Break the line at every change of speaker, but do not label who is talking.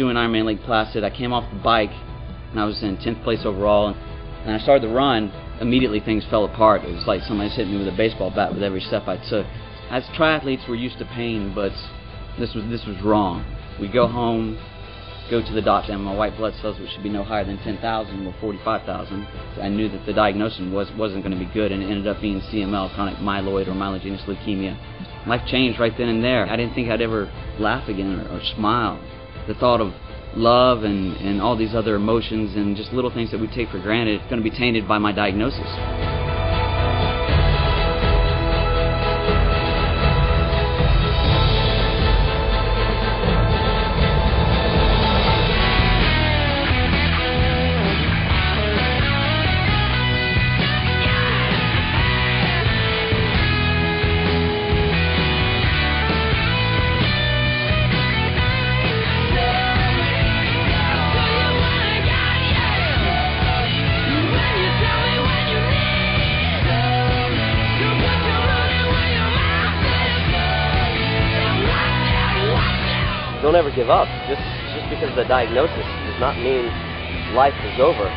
doing Ironman Lake Placid. I came off the bike, and I was in 10th place overall. And I started to run. Immediately, things fell apart. It was like somebody's hitting me with a baseball bat with every step I took. As triathletes, we're used to pain, but this was this was wrong. We go home, go to the doctor, and my white blood cells, which should be no higher than 10,000, were 45,000. I knew that the diagnosis was wasn't going to be good, and it ended up being CML, chronic myeloid or myelogenous leukemia. Life changed right then and there. I didn't think I'd ever laugh again or, or smile. The thought of love and, and all these other emotions and just little things that we take for granted going to be tainted by my diagnosis.
Don't ever give up. Just just because the diagnosis does not mean life is over.